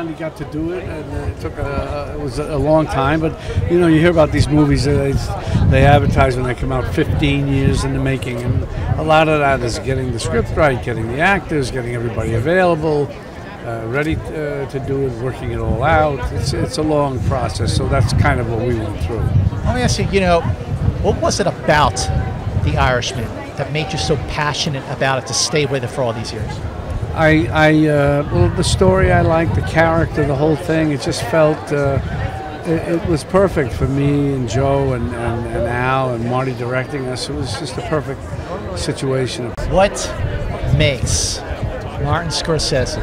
finally got to do it, and uh, it took a, it was a long time. But you know, you hear about these movies uh, they, they advertise when they come out 15 years in the making, and a lot of that is getting the script right, getting the actors, getting everybody available. Uh, ready uh, to do it, working it all out. It's, it's a long process, so that's kind of what we went through. Let me ask you, you know, what was it about The Irishman that made you so passionate about it to stay with it for all these years? I, I uh, the story I liked, the character, the whole thing. It just felt uh, it, it, was perfect for me and Joe and, and, and Al and Marty directing us. It was just a perfect situation. What makes Martin Scorsese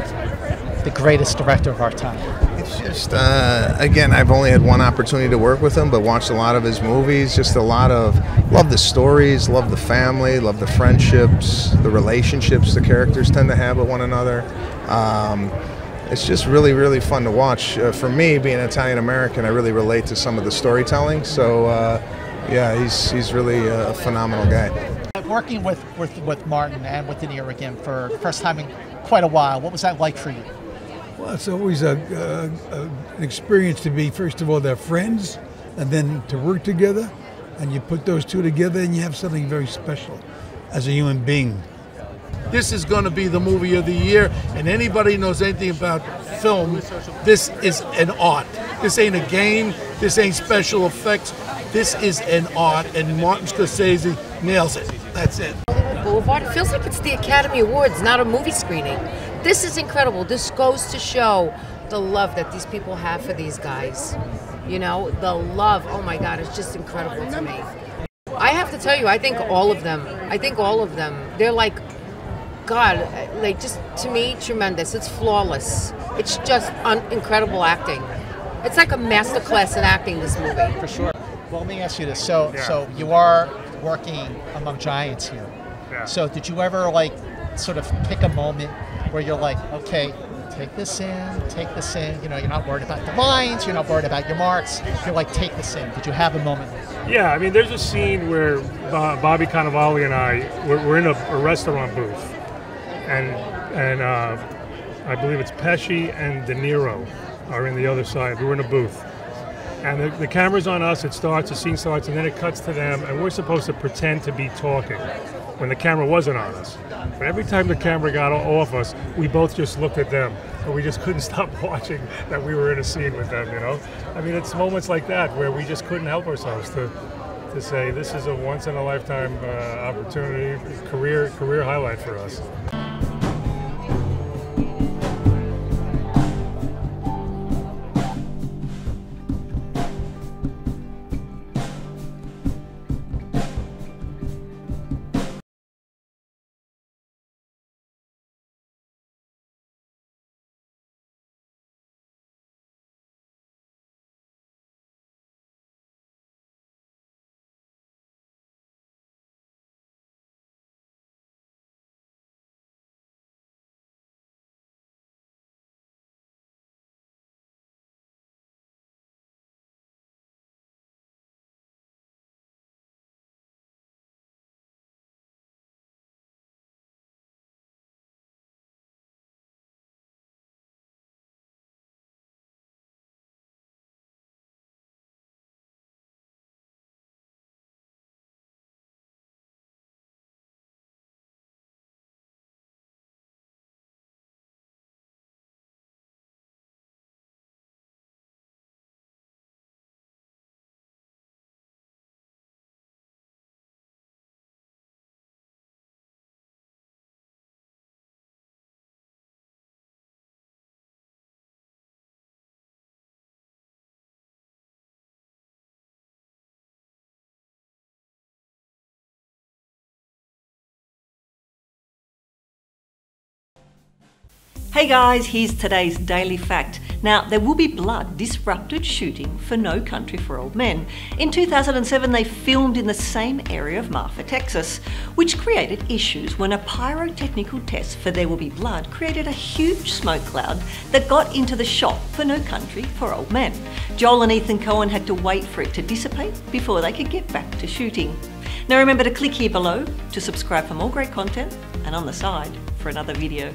the greatest director of our time? Just, uh, again, I've only had one opportunity to work with him, but watched a lot of his movies. Just a lot of, love the stories, love the family, love the friendships, the relationships the characters tend to have with one another. Um, it's just really, really fun to watch. Uh, for me, being an Italian American, I really relate to some of the storytelling. So, uh, yeah, he's, he's really a phenomenal guy. Working with, with, with Martin and with De Niro again for the first time in quite a while, what was that like for you? Well, it's always a, a, a, an experience to be, first of all, their friends, and then to work together. And you put those two together, and you have something very special as a human being. This is going to be the movie of the year, and anybody knows anything about film, this is an art. This ain't a game. This ain't special effects. This is an art, and Martin Scorsese nails it. That's it. Boulevard. It feels like it's the Academy Awards, not a movie screening. This is incredible. This goes to show the love that these people have for these guys. You know, the love. Oh my God, it's just incredible to me. I have to tell you, I think all of them. I think all of them. They're like, God, like just to me, tremendous. It's flawless. It's just un- incredible acting. It's like a masterclass in acting. This movie, for sure. Well, let me ask you this. So, yeah. so you are working among giants here. Yeah. So, did you ever like sort of pick a moment where you're like, okay, take this in, take this in. You know, you're not worried about the lines, you're not worried about your marks. You're like, take this in. Did you have a moment? Yeah, I mean, there's a scene where Bobby Cannavale and I we're, we're in a, a, restaurant booth, and and uh, I believe it's Pesci and De Niro are in the other side. We're in a booth. And the, the camera's on us, it starts, the scene starts, and then it cuts to them, and we're supposed to pretend to be talking when the camera wasn't on us. But every time the camera got off us, we both just looked at them, and we just couldn't stop watching that we were in a scene with them. You know, I mean, it's moments like that where we just couldn't help ourselves to to say this is a once in a lifetime uh, opportunity, career career highlight for us. Hey guys, here's today's daily fact. Now, there will be blood disrupted shooting for No Country for Old Men. In 2007, they filmed in the same area of Marfa, Texas, which created issues when a pyrotechnical test for There Will Be Blood created a huge smoke cloud that got into the shot for No Country for Old Men. Joel and Ethan Coen had to wait for it to dissipate before they could get back to shooting. Now remember to click here below to subscribe for more great content and on the side for another video.